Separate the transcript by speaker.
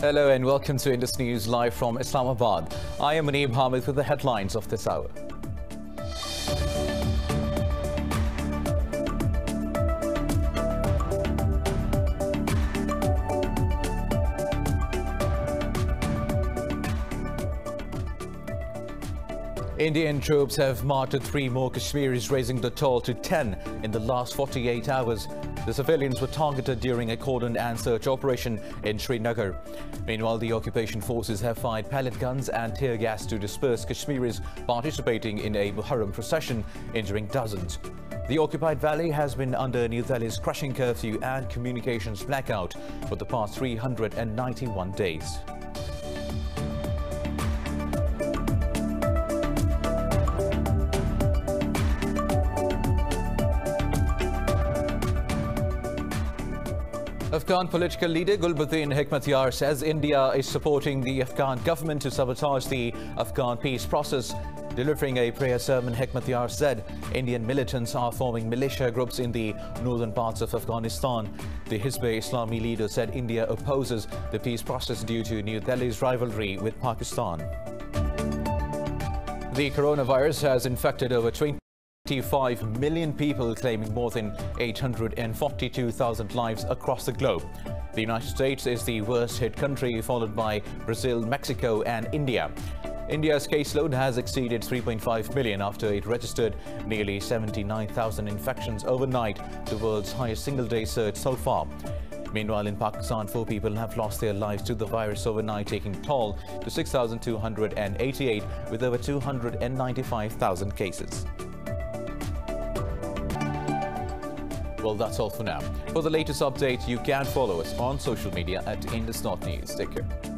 Speaker 1: Hello and welcome to Indus News live from Islamabad. I am Muneeb Hamid with the headlines of this hour. Indian troops have martyred three more Kashmiris, raising the toll to 10 in the last 48 hours. The civilians were targeted during a cordon and search operation in Srinagar. Meanwhile, the occupation forces have fired pellet guns and tear gas to disperse Kashmiris participating in a Muharram procession, injuring dozens. The occupied valley has been under New Delhi's crushing curfew and communications blackout for the past 391 days. Afghan political leader Gulbuddin Hekmatyar says India is supporting the Afghan government to sabotage the Afghan peace process. Delivering a prayer sermon, Hekmatyar said Indian militants are forming militia groups in the northern parts of Afghanistan. The Hizb-e-Islami leader said India opposes the peace process due to New Delhi's rivalry with Pakistan. The coronavirus has infected over 20 25 million people claiming more than 842,000 lives across the globe. The United States is the worst hit country, followed by Brazil, Mexico and India. India's caseload has exceeded 3.5 million after it registered nearly 79,000 infections overnight, the world's highest single-day surge so far. Meanwhile, in Pakistan, four people have lost their lives to the virus overnight, taking toll to 6,288 with over 295,000 cases. Well, that's all for now. For the latest update, you can follow us on social media at Indus North News. Take care.